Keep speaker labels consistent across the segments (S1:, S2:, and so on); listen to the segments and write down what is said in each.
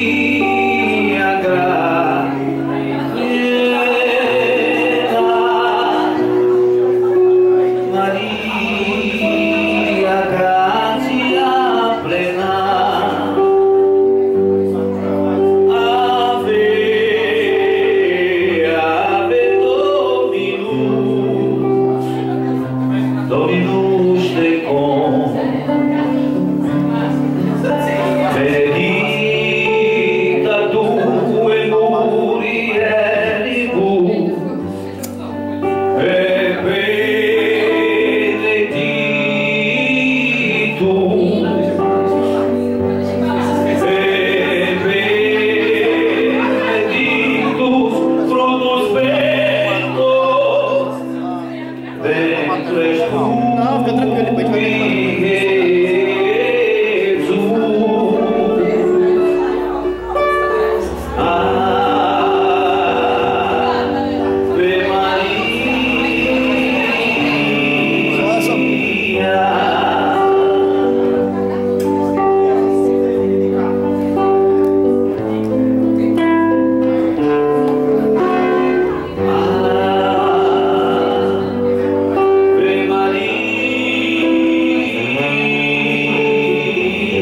S1: Minha graveta, Maria Ave Domino, Domino. Não, fica tranquilo, depois a gente vai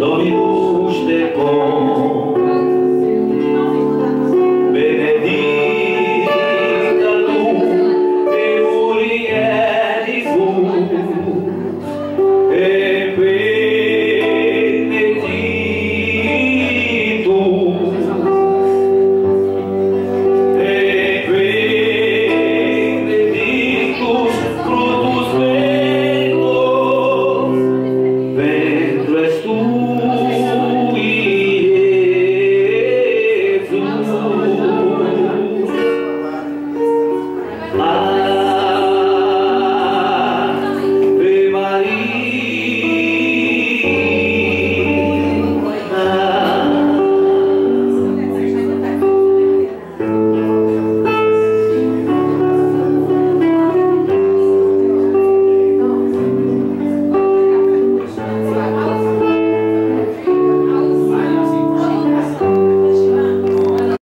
S1: doble